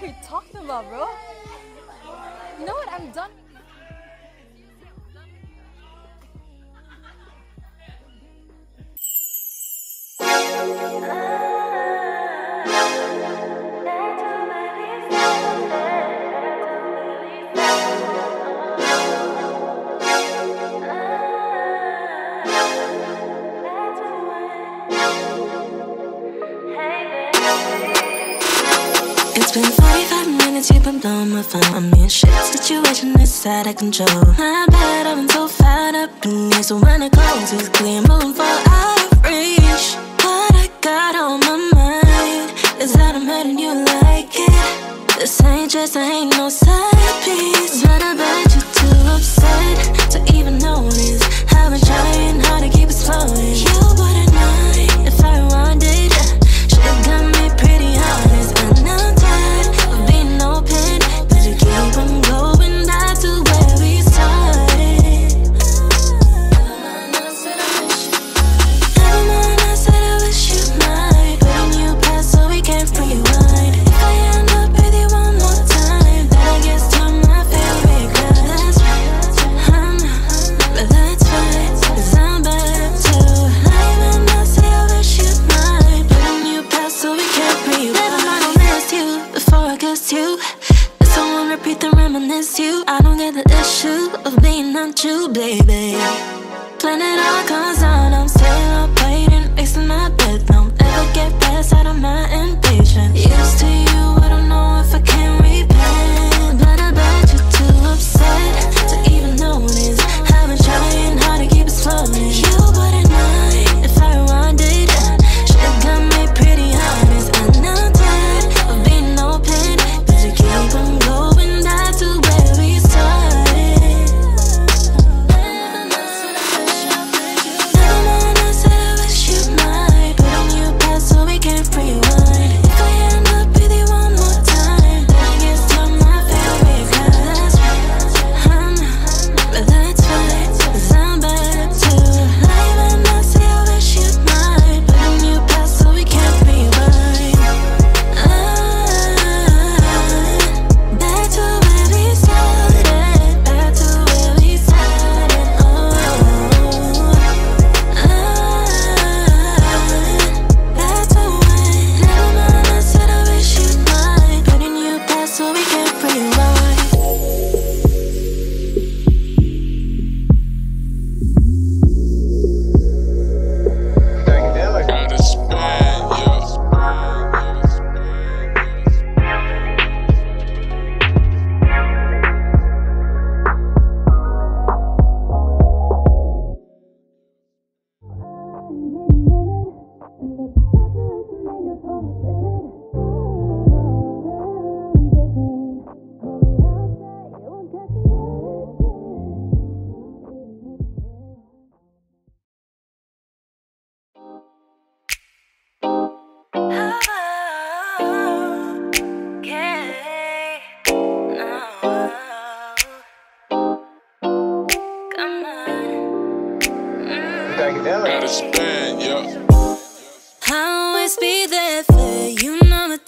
fuck are you talking about, bro? You know what? I'm done. fun. I'm in shit situation is out of control. My bad, I'm so fired up in here, so when it goes, it's clear I'm moving for out of reach. What I got on my mind is that I'm hurting you like it. This ain't just, I ain't no side piece.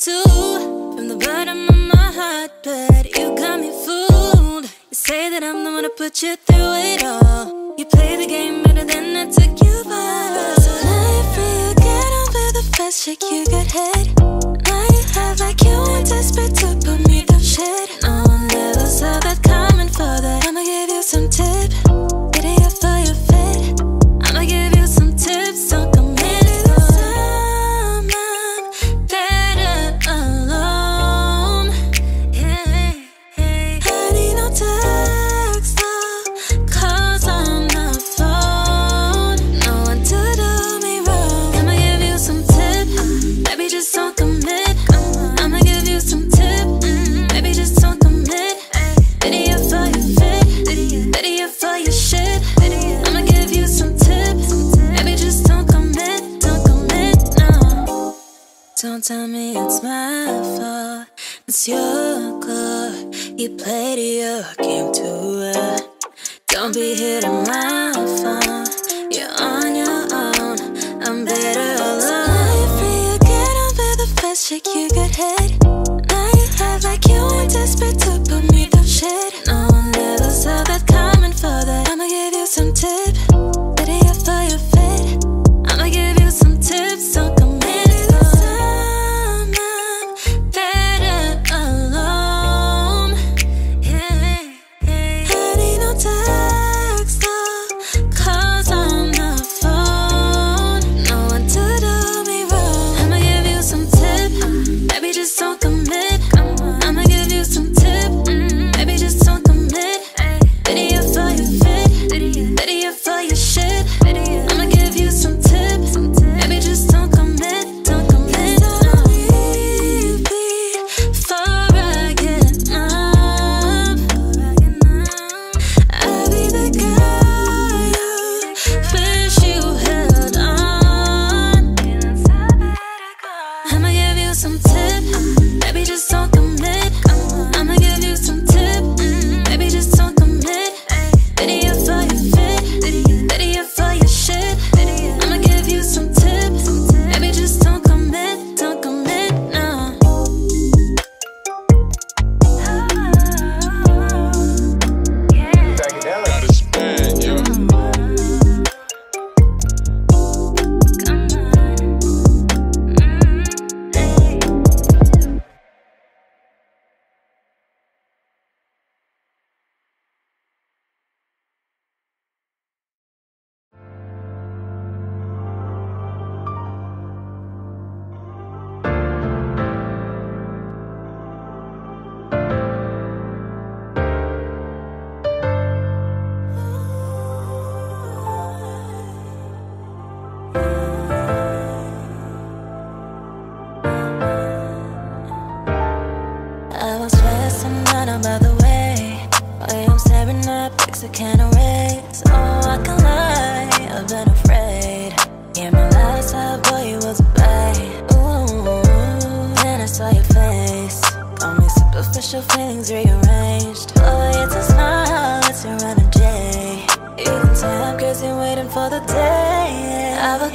too. From the bottom of my heart But you got me fooled. You say that I'm the one to put you through it all. You play the game better than I took you by Tonight free again over the first shake you got head Night high like you were desperate to put me through shit. No one ever saw that Don't tell me it's my fault. It's your call. You played your game too well. Don't be hitting my phone. You're on your own. I'm better alone. Free again, I'm the best chick you could hit. Now you act like you ain't desperate to put me. just can't erase. Oh, I can lie, I've been afraid. Yeah, my last time, boy, you was a. Ooh, then I saw your face. Got me superficial feelings rearranged. Oh, it's a smile, it's your energy. You can tell I'm crazy, waiting for the day. I've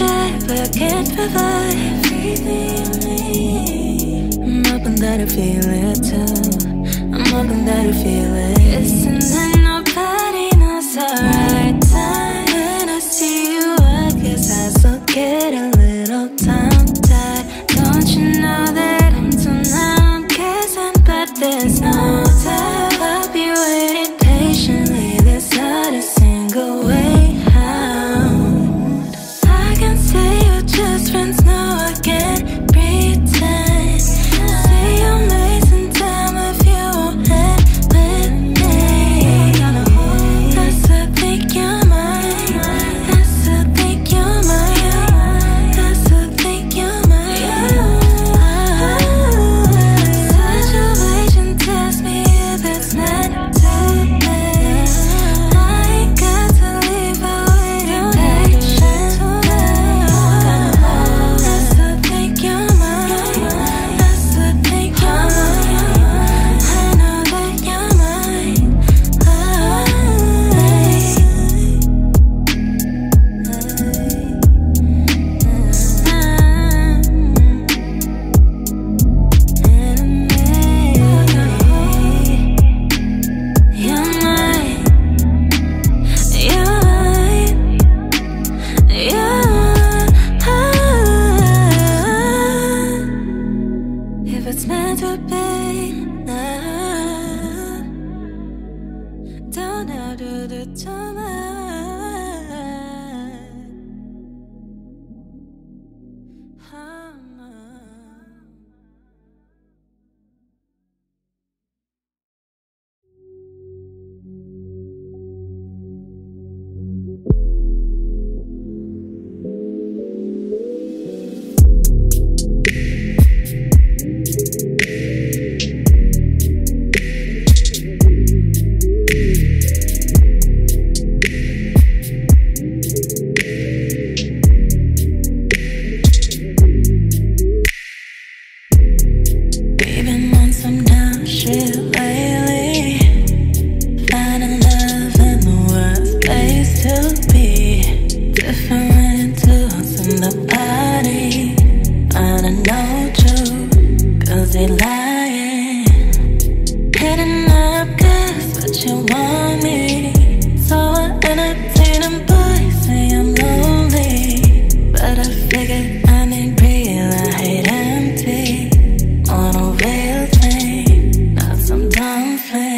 try, but I can't revive. everything you. I'm hoping that I feel it too. I'm hoping that I feel it. Isn't that nobody knows the right time when I see you? I guess I still get a flame.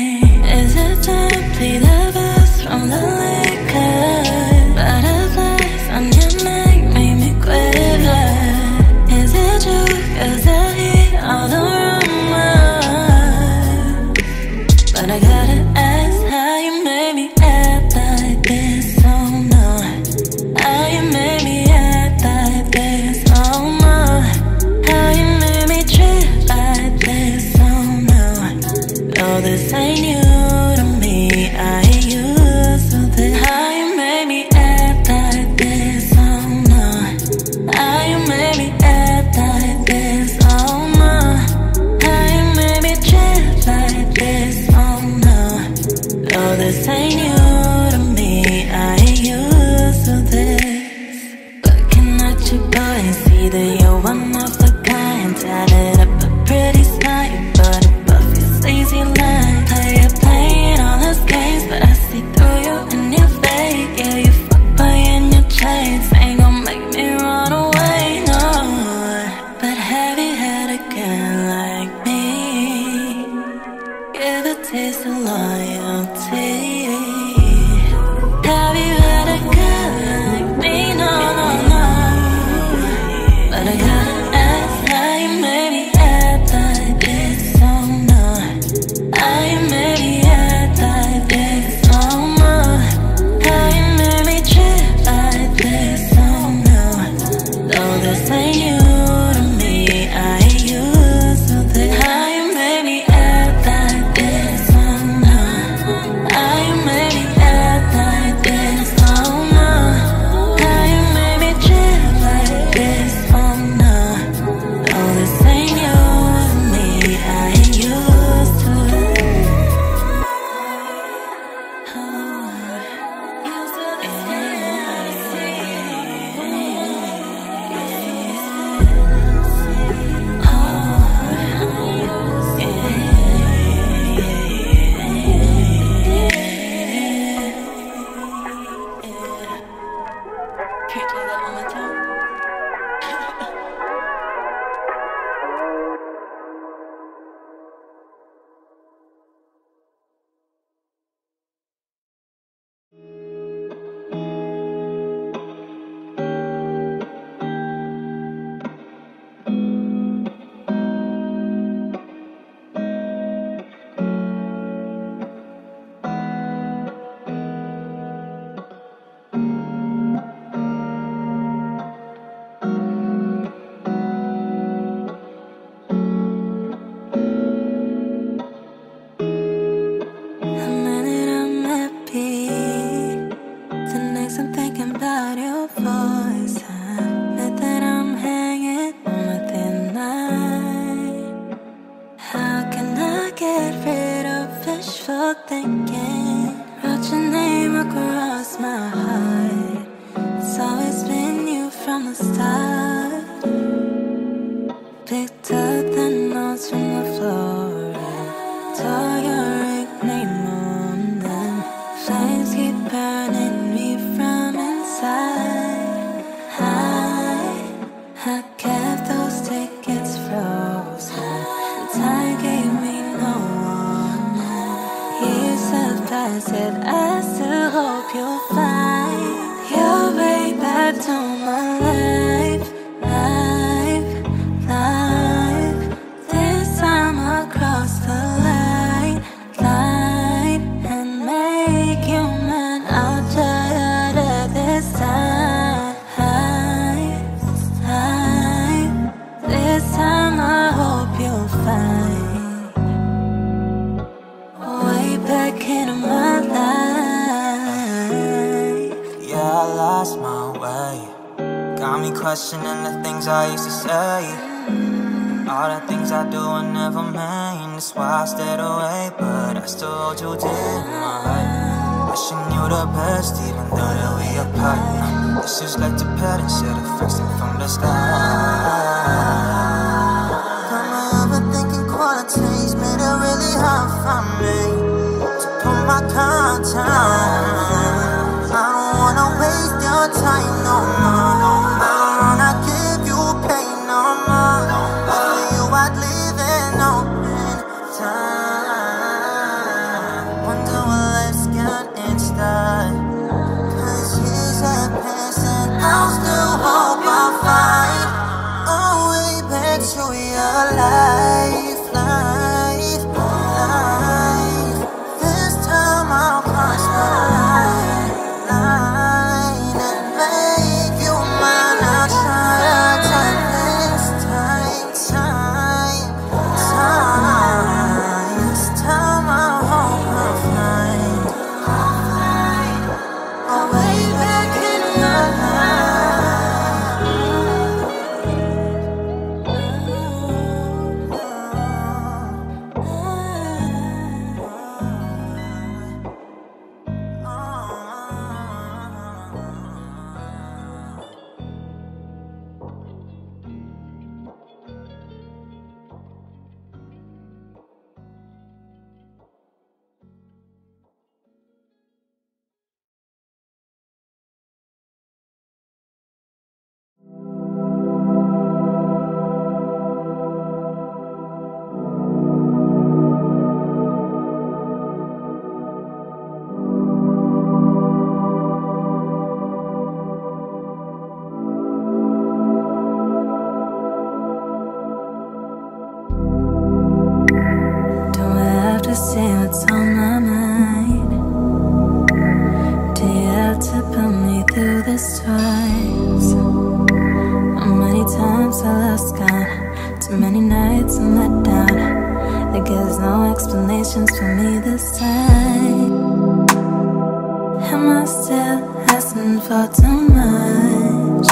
Am I still asking for too much?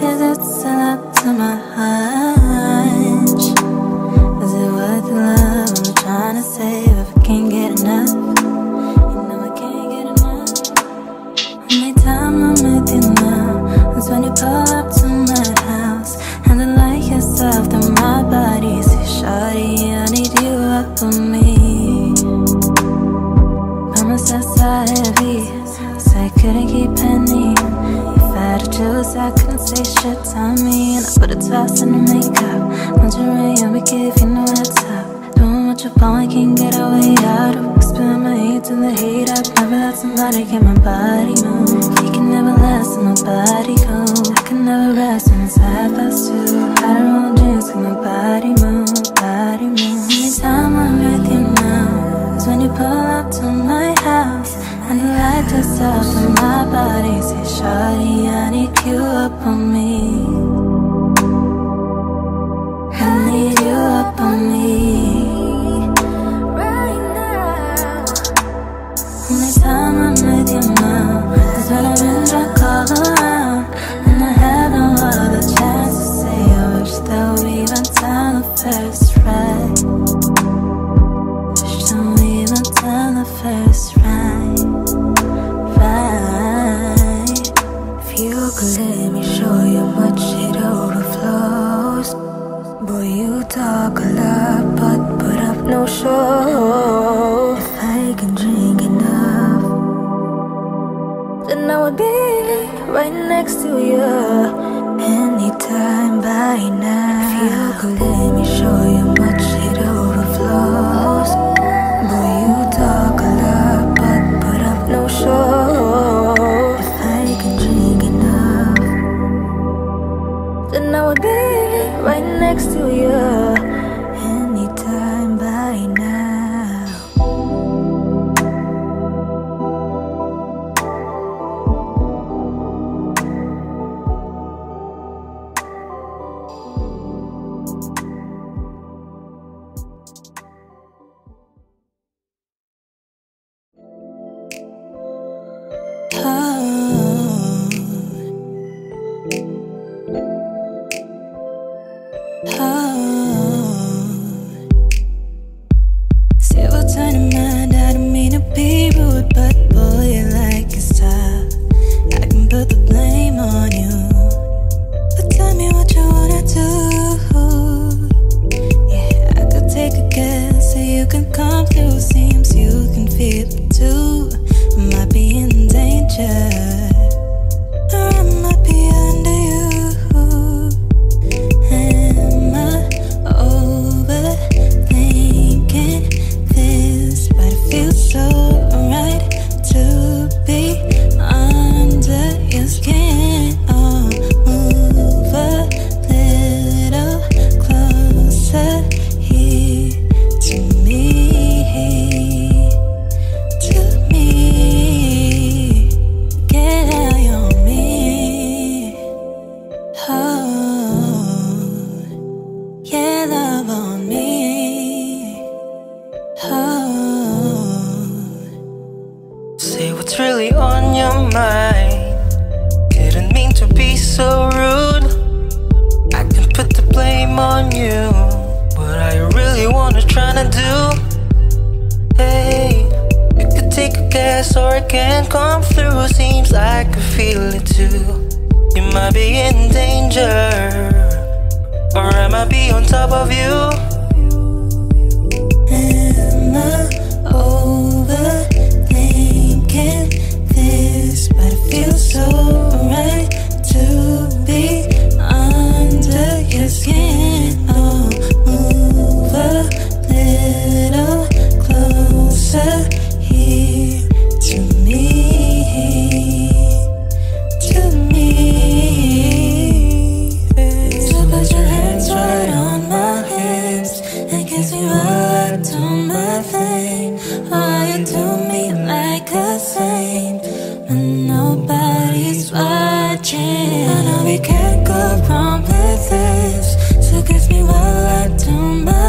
Is it still up to my hunch? Is it worth the love I'm trying to save if I can't get enough? You know I can't get enough. Only time I'm with you now is when you pull up to my house. And I like yourself through my body. Say, Shorty, I need you up on me. Promise. So I couldn't keep any. If I had to choose, I couldn't say shit on me. And I put a twist in the makeup. Lingerie, and we give you no heads up. Doing what you want, I can't get away out of. Spilling my heat to the heat up. Never let somebody get my body move. You can never last and nobody go. I can never rest when it's half past two. I don't want drinks, can my body move, body move. Anytime I'm with you now is when you pull up to my house. And light just off in my body. Say, Shorty, I need you up on me. right now. you could let me show you. You. What I really wanna try to do. Hey, you could take a guess or it can come through. Seems like I feel it too. You might be in danger. Or I might be on top of you. am to me, to me. So put your hands right on my hips and kiss me while I do my thing. Oh, you do me like a saint when nobody's watching. I know we can't go wrong with this, so kiss me while I do my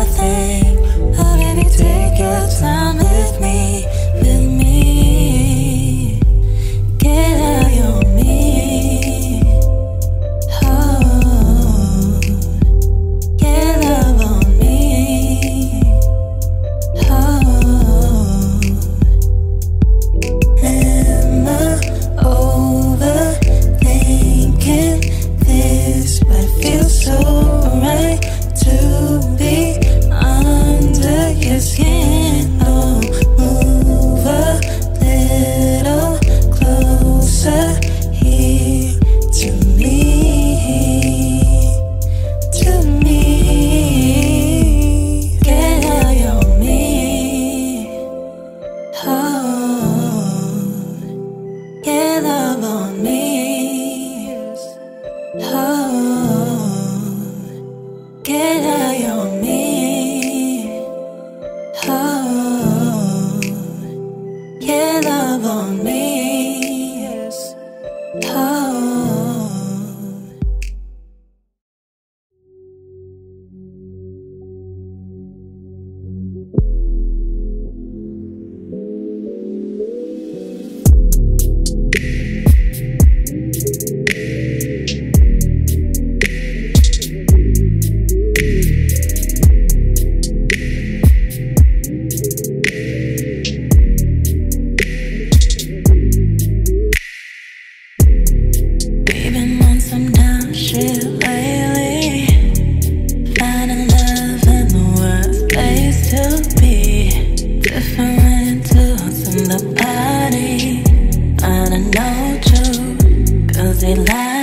they last.